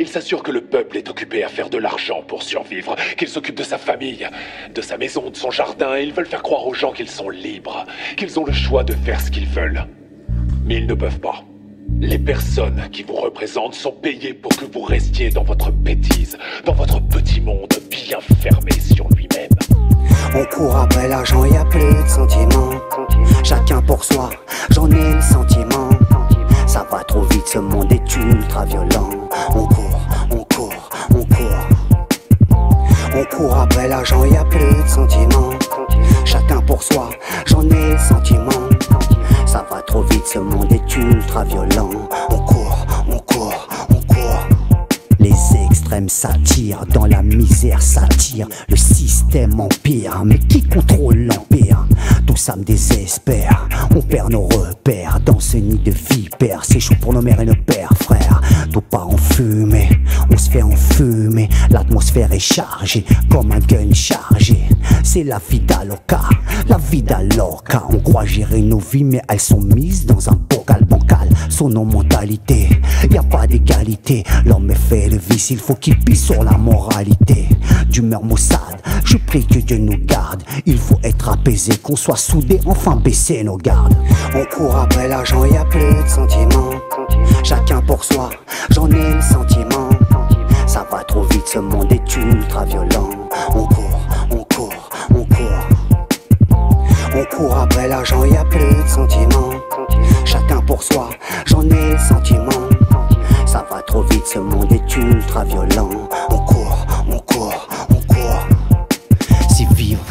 Il s'assure que le peuple est occupé à faire de l'argent pour survivre, qu'il s'occupe de sa famille, de sa maison, de son jardin, ils veulent faire croire aux gens qu'ils sont libres, qu'ils ont le choix de faire ce qu'ils veulent. Mais ils ne peuvent pas. Les personnes qui vous représentent sont payées pour que vous restiez dans votre bêtise, dans votre petit monde bien fermé sur lui-même. On court après l'argent, y a plus de sentiments. Chacun pour soi, j'en ai le sentiment. Ça va trop vite, ce monde est ultra violent. L'argent, y a plus de sentiments. Chacun pour soi, j'en ai le sentiment. Ça va trop vite, ce monde est ultra violent. On court, on court, on court. Les extrêmes s'attirent, dans la misère s'attire. Le système empire, mais qui contrôle l'empire? Tout ça me désespère. On perd nos repères dans ce nid de vipères. C'est chaud pour nos mères et nos pères, frères. Tout part en fumée, on se fait enfumer. L'atmosphère est chargée comme un gun chargé. C'est la vida loca, la vida loca. On croit gérer nos vies, mais elles sont mises dans un bocal Son nos mentalités, y a pas d'égalité. L'homme est fait de vice, il faut qu'il pisse sur la moralité. D'humeur maussade, je prie que Dieu nous garde. Il faut être apaisé, qu'on soit soudé, enfin baisser nos gardes. On court après l'argent, y a plus de sentiments. Chacun pour soi,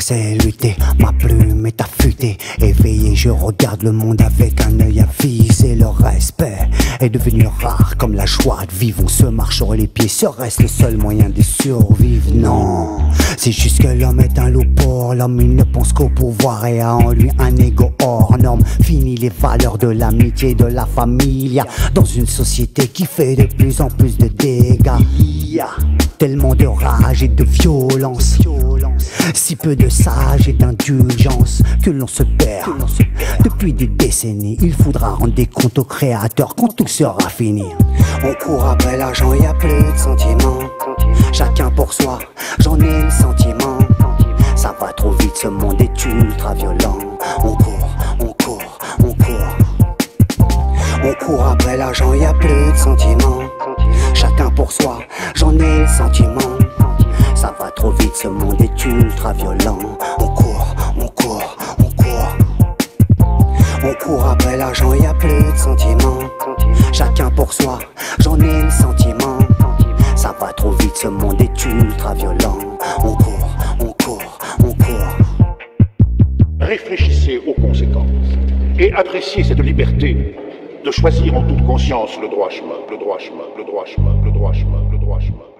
c'est lutter, ma plume est affûtée. Éveillé, je regarde le monde avec un œil avisé. Le respect est devenu rare comme la joie de vivre. On se marche sur les pieds, serait-ce le seul moyen de survivre? Non, c'est juste que l'homme est un loup pour l'homme. Il ne pense qu'au pouvoir et a en lui un ego hors norme. Fini les valeurs de l'amitié, de la famille. Dans une société qui fait de plus en plus de dégâts. Tellement de rage et de violence. Si peu de sage et d'indulgence que l'on se perd. Depuis des décennies, il faudra rendre des comptes au créateur quand tout sera fini. On court après l'argent, y a plus de sentiments. Chacun pour soi, j'en ai le sentiment. Ça va trop vite, ce monde est ultra violent. On court, on court, on court. On court après l'argent, y a plus de sentiments. Chacun pour soi, j'en ai le sentiment. Ça va trop vite, ce monde est ultra violent. On court, on court, on court. On court après l'argent, y a plus de sentiments. Chacun pour soi, j'en ai le sentiment. Ça va trop vite, ce monde est ultra violent. On court, on court, on court. Réfléchissez aux conséquences et appréciez cette liberté de choisir en toute conscience le droit chemin, le droit chemin, le droit chemin, le droit chemin, le droit chemin.